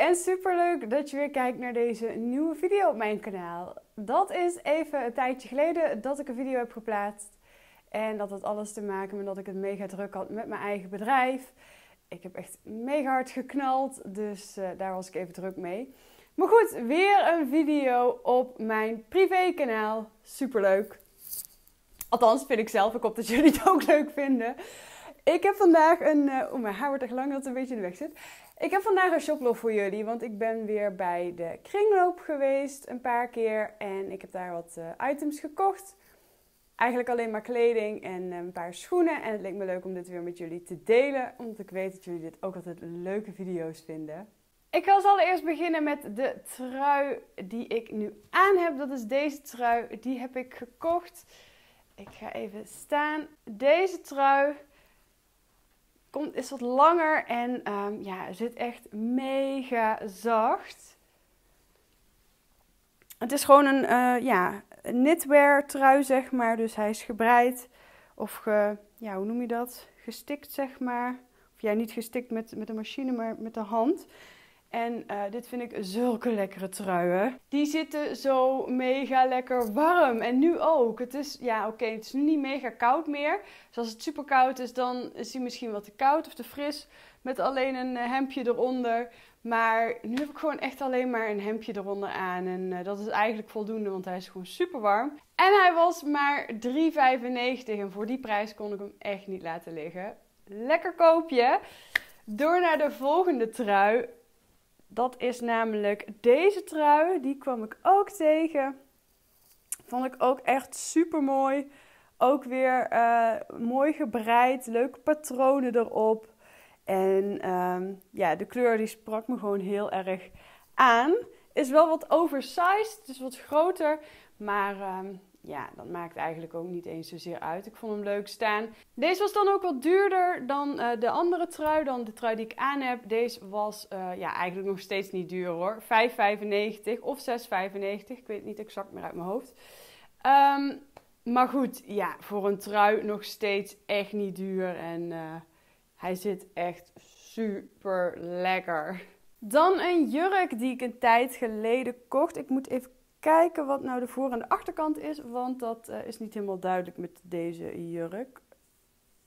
en superleuk dat je weer kijkt naar deze nieuwe video op mijn kanaal. Dat is even een tijdje geleden dat ik een video heb geplaatst. En dat had alles te maken met dat ik het mega druk had met mijn eigen bedrijf. Ik heb echt mega hard geknald, dus uh, daar was ik even druk mee. Maar goed, weer een video op mijn privé kanaal. Superleuk. Althans, vind ik zelf. Ik hoop dat jullie het ook leuk vinden. Ik heb vandaag een... Uh, oh, mijn haar wordt echt lang dat het een beetje in de weg zit. Ik heb vandaag een shoplog voor jullie, want ik ben weer bij de kringloop geweest een paar keer. En ik heb daar wat uh, items gekocht. Eigenlijk alleen maar kleding en een paar schoenen. En het leek me leuk om dit weer met jullie te delen, omdat ik weet dat jullie dit ook altijd leuke video's vinden. Ik ga als allereerst beginnen met de trui die ik nu aan heb. Dat is deze trui, die heb ik gekocht. Ik ga even staan. Deze trui komt, is wat langer en um, ja, zit echt mega zacht. Het is gewoon een uh, ja, knitwear trui, zeg maar. Dus hij is gebreid of ge, ja, hoe noem je dat? Gestikt, zeg maar. Of ja, niet gestikt met, met de machine, maar met de hand. En uh, dit vind ik zulke lekkere truien. Die zitten zo mega lekker warm. En nu ook. Het is, ja oké, het is nu niet mega koud meer. Dus als het super koud is, dan is hij misschien wat te koud of te fris. Met alleen een uh, hemdje eronder. Maar nu heb ik gewoon echt alleen maar een hemdje eronder aan. En uh, dat is eigenlijk voldoende, want hij is gewoon super warm. En hij was maar 3,95. En voor die prijs kon ik hem echt niet laten liggen. Lekker koopje. Door naar de volgende trui. Dat is namelijk deze trui. Die kwam ik ook tegen. Vond ik ook echt super mooi. Ook weer uh, mooi gebreid. Leuke patronen erop. En um, ja, de kleur die sprak me gewoon heel erg aan. Is wel wat oversized. Is wat groter. Maar um, ja, dat maakt eigenlijk ook niet eens zozeer uit. Ik vond hem leuk staan. Deze was dan ook wat duurder dan uh, de andere trui, dan de trui die ik aan heb. Deze was uh, ja, eigenlijk nog steeds niet duur hoor. 5,95 of 6,95. Ik weet niet exact meer uit mijn hoofd. Um, maar goed, ja, voor een trui nog steeds echt niet duur. En uh, hij zit echt super lekker. Dan een jurk die ik een tijd geleden kocht. Ik moet even kijken wat nou de voor- en de achterkant is, want dat uh, is niet helemaal duidelijk met deze jurk.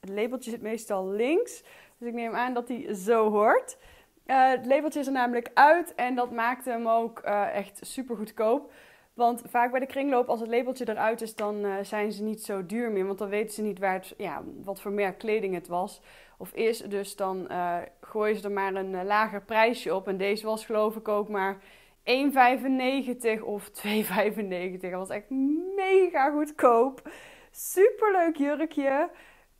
Het labeltje zit meestal links, dus ik neem aan dat hij zo hoort. Uh, het labeltje is er namelijk uit en dat maakt hem ook uh, echt super goedkoop. Want vaak bij de kringloop, als het labeltje eruit is, dan zijn ze niet zo duur meer. Want dan weten ze niet waar het, ja, wat voor merk kleding het was of is. Dus dan gooien ze er maar een lager prijsje op. En deze was geloof ik ook maar 1,95 of 2,95. Dat was echt mega goedkoop. Superleuk jurkje.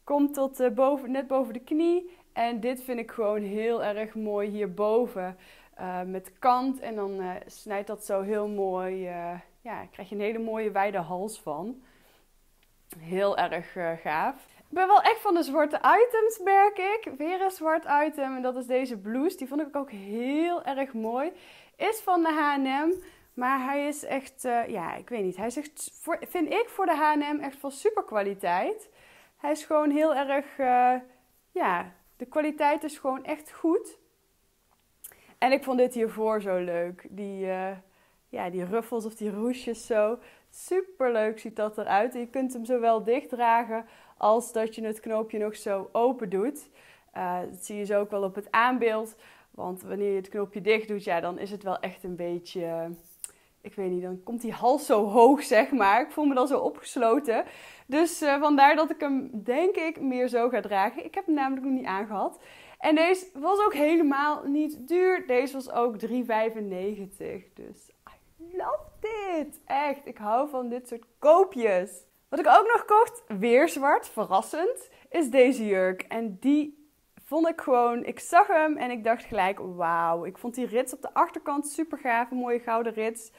Komt tot uh, boven, net boven de knie. En dit vind ik gewoon heel erg mooi hierboven. Uh, met kant. En dan uh, snijdt dat zo heel mooi. ja, krijg je een hele mooie wijde hals van. Heel erg gaaf. Ik ben wel echt van de zwarte items, merk ik. Weer een zwart item. En dat is deze blouse. Die vond ik ook heel erg mooi. Is van de H&M. Maar hij is echt, uh, ja, ik weet niet. Hij is echt, voor, vind ik voor de H&M echt van super kwaliteit. Hij is gewoon heel erg, uh, ja, de kwaliteit is gewoon echt goed. En ik vond dit hiervoor zo leuk. Die, uh, ja, die ruffels of die roesjes zo. Super leuk ziet dat eruit. Je kunt hem zowel dicht dragen als dat je het knoopje nog zo open doet. dat zie je zo ook wel op het aanbeeld. Want wanneer je het knopje dicht doet, ja, dan is het wel echt een beetje. Ik weet niet, dan komt die hals zo hoog, zeg maar. Ik voel me dan zo opgesloten. Dus uh, vandaar dat ik hem, denk ik, meer zo ga dragen. Ik heb hem namelijk nog niet aangehad. En deze was ook helemaal niet duur. Deze was ook 3,95. Dus I love dit. Echt, ik hou van dit soort koopjes. Wat ik ook nog kocht, weer zwart, verrassend, is deze jurk. En die vond ik gewoon, ik zag hem en ik dacht gelijk, wauw. Ik vond die rits op de achterkant super gaaf, een mooie gouden rits.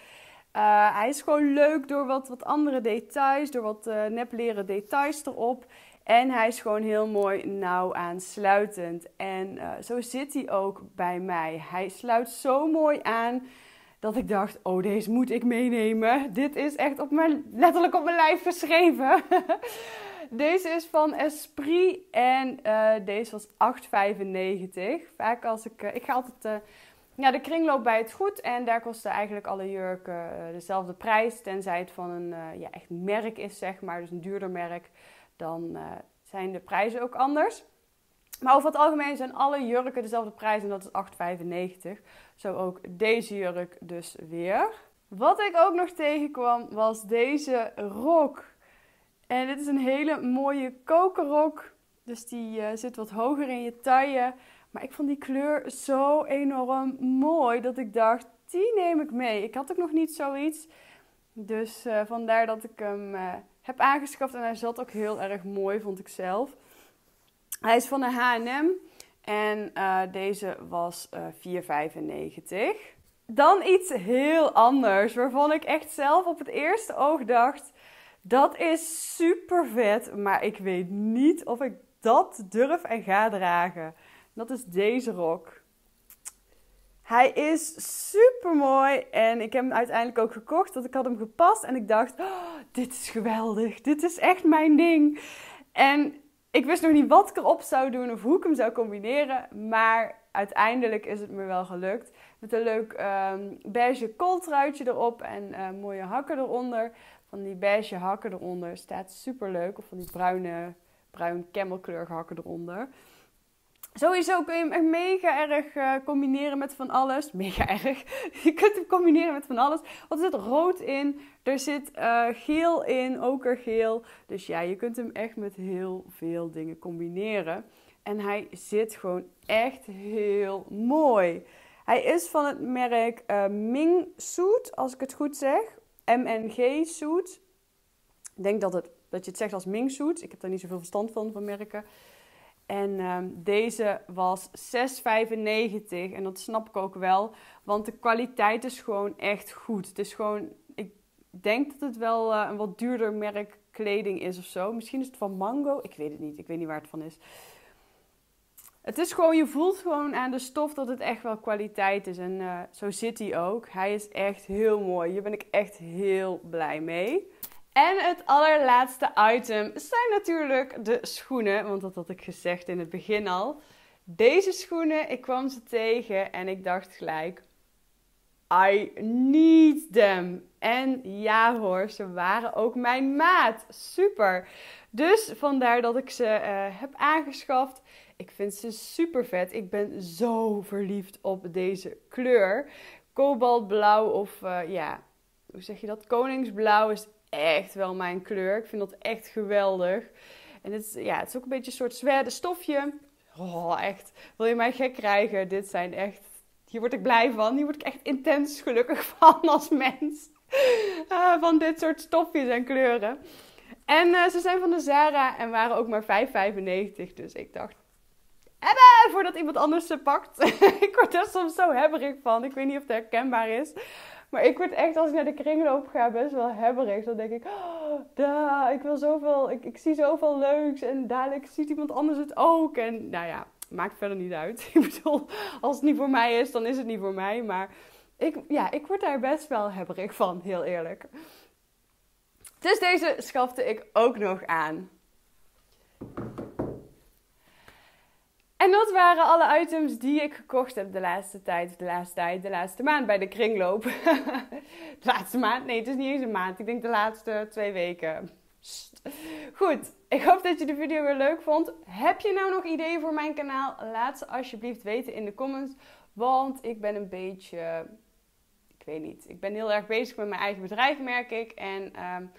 Uh, hij is gewoon leuk door wat, wat andere details, door wat uh, nepleren details erop. En hij is gewoon heel mooi nauw aansluitend. En uh, zo zit hij ook bij mij. Hij sluit zo mooi aan dat ik dacht, oh deze moet ik meenemen. Dit is echt op mijn, letterlijk op mijn lijf geschreven. Deze is van Esprit en uh, deze was 8,95. Vaak als ik... Uh, ik ga altijd uh, ja, de kringloop bij het goed en daar kosten eigenlijk alle jurken eh, dezelfde prijs. Tenzij het van een ja, echt merk is, zeg maar, dus een duurder merk, dan zijn de prijzen ook anders. Maar over het algemeen zijn alle jurken dezelfde prijs en dat is 8,95. Zo ook deze jurk dus weer. Wat ik ook nog tegenkwam was deze rok. En dit is een hele mooie kokerrok. Dus die uh, zit wat hoger in je taille. Maar ik vond die kleur zo enorm mooi dat ik dacht, die neem ik mee. Ik had ook nog niet zoiets. Dus uh, vandaar dat ik hem uh, heb aangeschaft. En hij zat ook heel erg mooi, vond ik zelf. Hij is van de H&M. En deze was 4,95. Dan iets heel anders, waarvan ik echt zelf op het eerste oog dacht... Dat is super vet, maar ik weet niet of ik dat durf en ga dragen. Dat is deze rok. Hij is super mooi en ik heb hem uiteindelijk ook gekocht. Want ik had hem gepast en ik dacht: oh, dit is geweldig. Dit is echt mijn ding. En ik wist nog niet wat ik erop zou doen of hoe ik hem zou combineren. Maar uiteindelijk is het me wel gelukt. Met een leuk um, beige kooltruitje erop en uh, mooie hakken eronder. Van die beige hakken eronder. Staat super leuk. Of van die bruine, bruin camelkleurige hakken eronder. Sowieso kun je hem echt mega erg uh, combineren met van alles. Mega erg. Je kunt hem combineren met van alles. Want er zit rood in. Er zit uh, geel in. Okergeel. Dus ja, je kunt hem echt met heel veel dingen combineren. En hij zit gewoon echt heel mooi. Hij is van het merk uh, Ming Suit, als ik het goed zeg. MNG Suit. Ik denk dat, het, dat je het zegt als Ming Suit. Ik heb daar niet zoveel verstand van, van merken. En um, deze was 6,95 en dat snap ik ook wel, want de kwaliteit is gewoon echt goed. Het is gewoon, ik denk dat het wel uh, een wat duurder merk kleding is of zo. Misschien is het van Mango, ik weet het niet, ik weet niet waar het van is. Het is gewoon, je voelt gewoon aan de stof dat het echt wel kwaliteit is. En uh, zo zit hij ook. Hij is echt heel mooi. Hier ben ik echt heel blij mee. En het allerlaatste item zijn natuurlijk de schoenen. Want dat had ik gezegd in het begin al. Deze schoenen, ik kwam ze tegen en ik dacht gelijk: I need them. En ja hoor, ze waren ook mijn maat. Super. Dus vandaar dat ik ze uh, heb aangeschaft. Ik vind ze super vet. Ik ben zo verliefd op deze kleur. Kobaltblauw of uh, ja, hoe zeg je dat? Koningsblauw is echt wel mijn kleur. Ik vind dat echt geweldig. En het is, ja, het is ook een beetje een soort zwerde stofje. Oh, echt. Wil je mij gek krijgen? Dit zijn echt... Hier word ik blij van. Hier word ik echt intens gelukkig van als mens. Uh, van dit soort stofjes en kleuren. En uh, ze zijn van de Zara en waren ook maar 5,95. Dus ik dacht, hebben voordat iemand anders ze pakt. ik word er soms zo hebberig van. Ik weet niet of het herkenbaar is. Maar ik word echt, als ik naar de kringloop ga, best wel hebberig. Dan denk ik, oh, ik wil zoveel, ik, ik zie zoveel leuks. En dadelijk ziet iemand anders het ook. En nou ja, maakt verder niet uit. ik bedoel, als het niet voor mij is, dan is het niet voor mij. Maar ik, ja, ik word daar best wel hebberig van, heel eerlijk. Dus deze schafte ik ook nog aan. En dat waren alle items die ik gekocht heb de laatste tijd, de laatste tijd, de laatste maand bij de kringloop. de laatste maand? Nee, het is niet eens een maand. Ik denk de laatste twee weken. Goed, ik hoop dat je de video weer leuk vond. Heb je nou nog ideeën voor mijn kanaal? Laat ze alsjeblieft weten in de comments. Want ik ben een beetje, ik weet niet, ik ben heel erg bezig met mijn eigen bedrijf, merk ik. En um,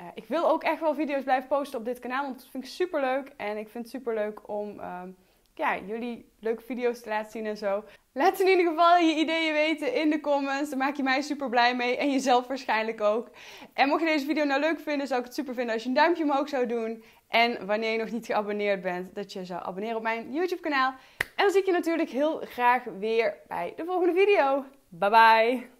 uh, ik wil ook echt wel video's blijven posten op dit kanaal, want dat vind ik super leuk. En ik vind het super leuk om um, ja, jullie leuke video's te laten zien en zo. Laat in ieder geval je ideeën weten in de comments. Daar maak je mij super blij mee en jezelf waarschijnlijk ook. En mocht je deze video nou leuk vinden, zou ik het super vinden als je een duimpje omhoog zou doen. En wanneer je nog niet geabonneerd bent, dat je zou abonneren op mijn YouTube kanaal. En dan zie ik je natuurlijk heel graag weer bij de volgende video. Bye bye!